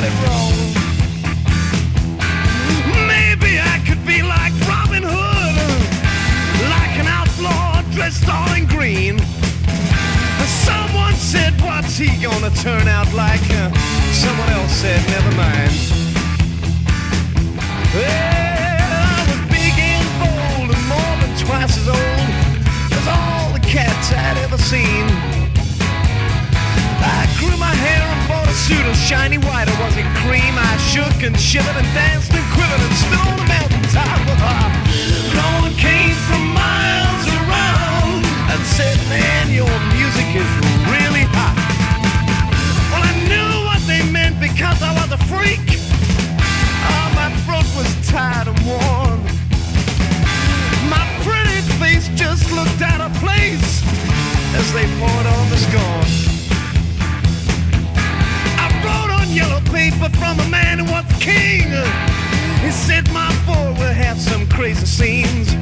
got it wrong. Maybe I could be like Robin Hood, like an outlaw dressed all in green. Someone said, What's he gonna turn out like? Someone else said, Never mind. Well, I was big and bold and more than twice as old as all the cats I'd ever seen. Suit of shiny white, or was it cream? I shook and shivered and danced and quivered and stood on the mountaintop. no one came from miles around and said, Man, your music is really hot. Well, I knew what they meant because I was a freak. Oh, my throat was tired and worn. My pretty face just looked out of place as they poured on the scorn. King. He said my boy will have some crazy scenes.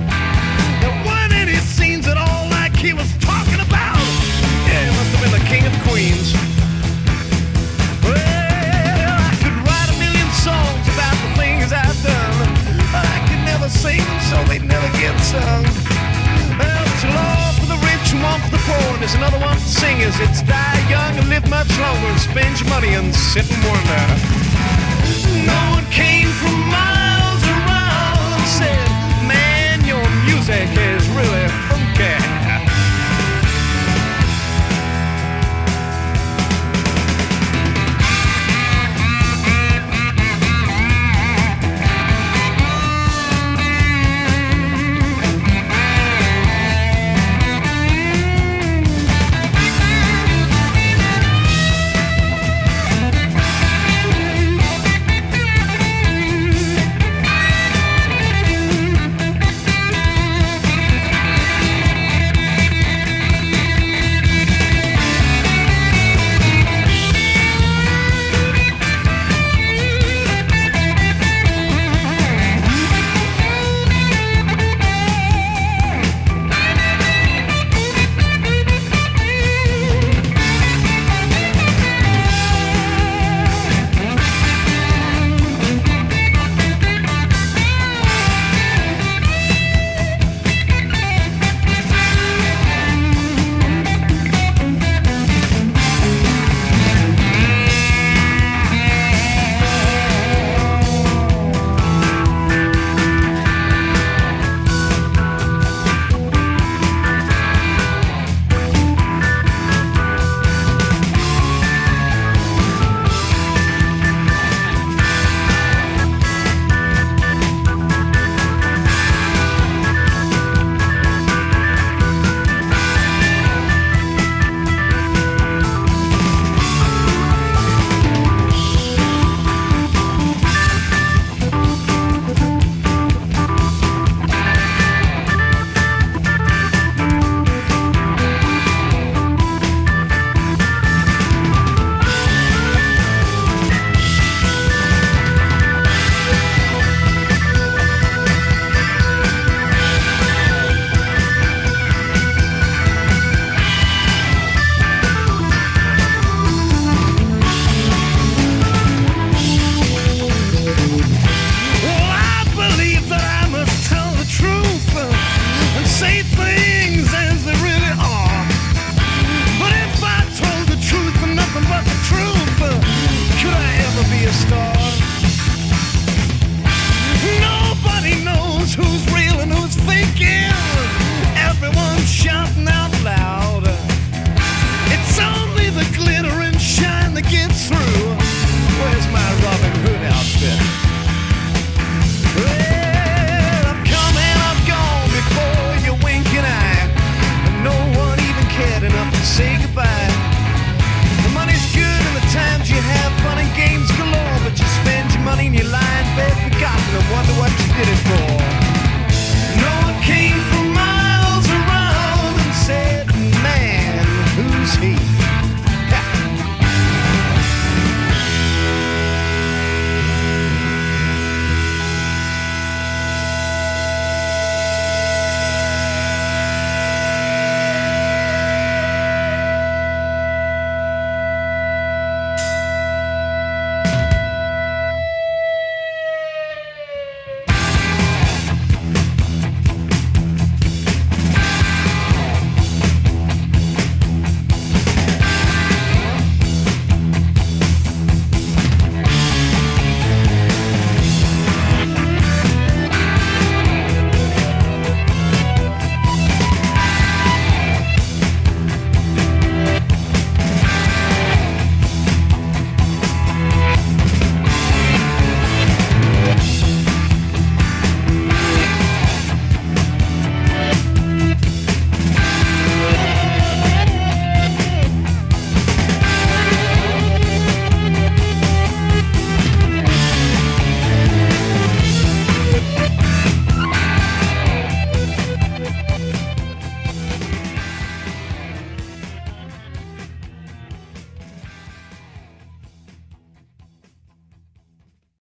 There weren't any scenes at all like he was talking about. Yeah, he must have been the king of queens. Well, I could write a million songs about the things I've done. I could never sing them so they'd never get sung. Well, it's law for the rich and one for the poor. And there's another one for singers. It's die young and live much longer and spend your money and sit and wonder. No